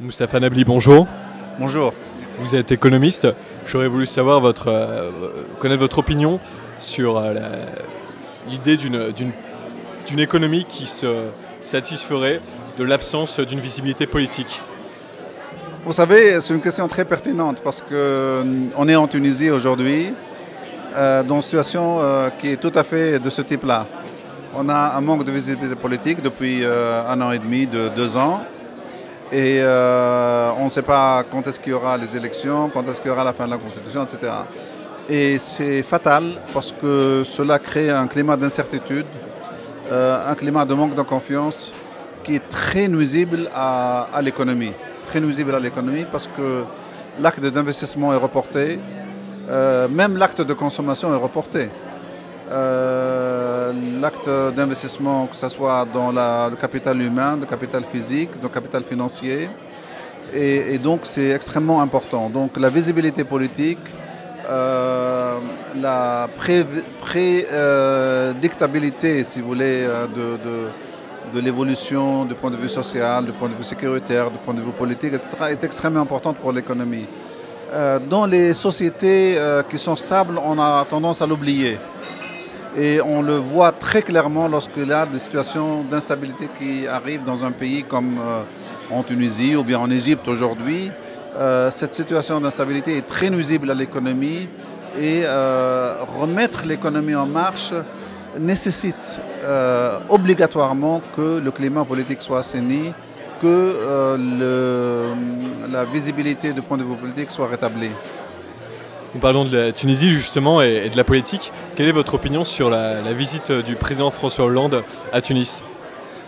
Moustapha Nabli, bonjour. Bonjour. Vous êtes économiste. J'aurais voulu savoir votre, euh, connaître votre opinion sur euh, l'idée d'une- d'une d'une économie qui se satisferait de l'absence d'une visibilité politique. Vous savez, c'est une question très pertinente parce qu'on est en Tunisie aujourd'hui euh, dans une situation euh, qui est tout à fait de ce type-là. On a un manque de visibilité politique depuis euh, un an et demi, de deux ans. Et euh, on ne sait pas quand est-ce qu'il y aura les élections, quand est-ce qu'il y aura la fin de la Constitution, etc. Et c'est fatal parce que cela crée un climat d'incertitude, euh, un climat de manque de confiance qui est très nuisible à, l'économie. Très nuisible à l'économie parce que l'acte d'investissement est reporté, euh, même l'acte de consommation est reporté. L'acte d'investissement, que ce soit dans le capital humain, le capital physique, le capital financier, et, donc c'est extrêmement important. Donc la visibilité politique, euh, la prédictabilité, si vous voulez, euh, de, l'évolution du point de vue social, du point de vue sécuritaire, du point de vue politique, etc., est extrêmement importante pour l'économie. Euh, dans les sociétés euh, qui sont stables, on a tendance à l'oublier. Et on le voit très clairement lorsqu'il y a des situations d'instabilité qui arrivent dans un pays comme euh, en Tunisie ou bien en Égypte aujourd'hui. Euh, cette situation d'instabilité est très nuisible à l'économie et euh, remettre l'économie en marche nécessite obligatoirement que le climat politique soit assaini, que la visibilité du point de vue politique soit rétablie. Nous parlons de la Tunisie justement et, de la politique. Quelle est votre opinion sur la, visite du président François Hollande à Tunis?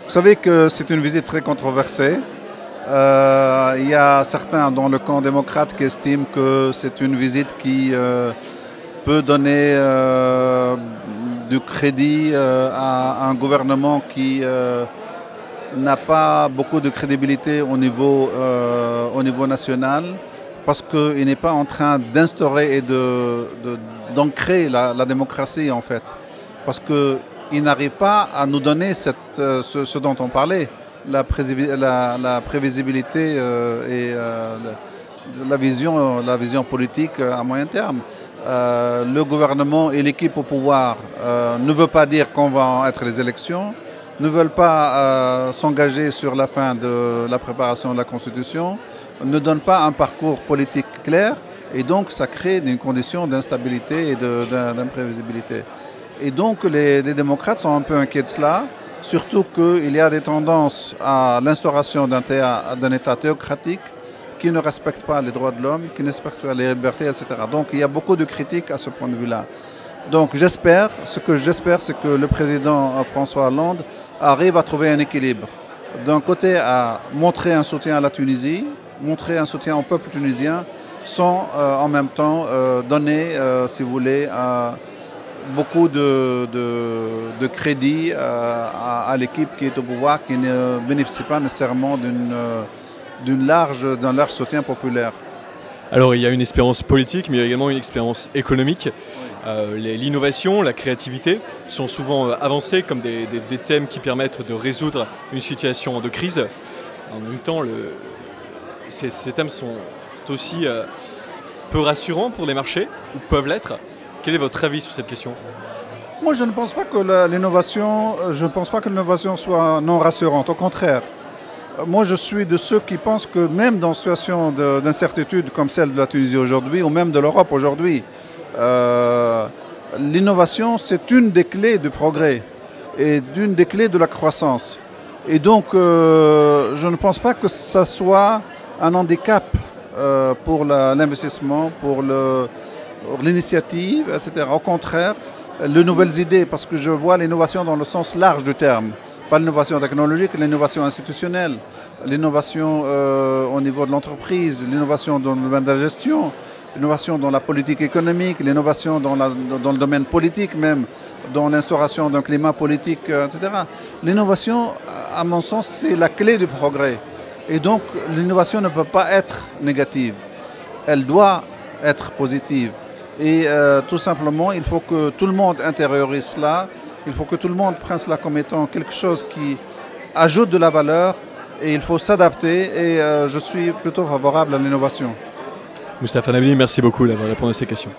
Vous savez que c'est une visite très controversée. Euh, il y a certains dans le camp démocrate qui estiment que c'est une visite qui euh, peut donner euh, du crédit euh, à un gouvernement qui euh, n'a pas beaucoup de crédibilité euh, au niveau national parce qu'il n'est pas en train d'instaurer et de- de- d'ancrer la, démocratie en fait. Parce qu'il n'arrive pas à nous donner euh, ce, dont on parlait, la, prévisibilité euh, et euh, la, vision, la vision politique à moyen terme. Le gouvernement et l'équipe au pouvoir ne veulent pas dire qu'on va être les élections, ne veulent pas s'engager sur la fin de la préparation de la Constitution, ne donnent pas un parcours politique clair et donc ça crée une condition d'instabilité et d'imprévisibilité. Et donc les, les démocrates sont un peu inquiets de cela, surtout qu'il y a des tendances à l'instauration d'un État théocratique qui ne respecte pas les droits de l'homme, qui ne respecte pas les libertés, etc. Donc il y a beaucoup de critiques à ce point de vue-là. Donc j'espère, ce que j'espère, c'est que le président François Hollande arrive à trouver un équilibre. D'un côté, à montrer un soutien à la Tunisie, montrer un soutien au peuple tunisien, sans euh, en même temps euh, donner, euh, si vous voulez, beaucoup de, crédit à, l'équipe qui est au pouvoir, qui ne bénéficie pas nécessairement d'une large, d'un large soutien populaire. Alors il y a une expérience politique, mais il y a également une expérience économique. L'innovation, la créativité sont souvent avancées comme des, thèmes qui permettent de résoudre une situation de crise. En même temps, ces, thèmes sont aussi euh, peu rassurants pour les marchés, ou peuvent l'être. Quel est votre avis sur cette question? Moi, je ne pense pas que l'innovation, euh, je ne pense pas que l'innovation soit non rassurante. Au contraire, Euh, moi, je suis de ceux qui pensent que même dans une situation de- d'incertitude comme celle de la Tunisie aujourd'hui, ou même de l'Europe aujourd'hui, l'innovation, c'est une des clés du progrès et d'une des clés de la croissance. Et donc, je ne pense pas que ça soit un handicap euh, pour l'investissement, pour l'initiative, etc. Au contraire, les nouvelles idées, parce que je vois l'innovation dans le sens large du terme. Pas l'innovation technologique, l'innovation institutionnelle, l'innovation euh, au niveau de l'entreprise, l'innovation dans le domaine de la gestion, l'innovation dans la politique économique, l'innovation dans, dans le domaine politique même, dans l'instauration d'un climat politique, euh, etc. L'innovation, à mon sens, c'est la clé du progrès. Et donc, l'innovation ne peut pas être négative. Elle doit être positive. Et euh, tout simplement, il faut que tout le monde intériorise cela. Il faut que tout le monde prenne cela comme étant quelque chose qui ajoute de la valeur et il faut s'adapter et je suis plutôt favorable à l'innovation. Moustapha Nabili, merci beaucoup d'avoir répondu à ces questions.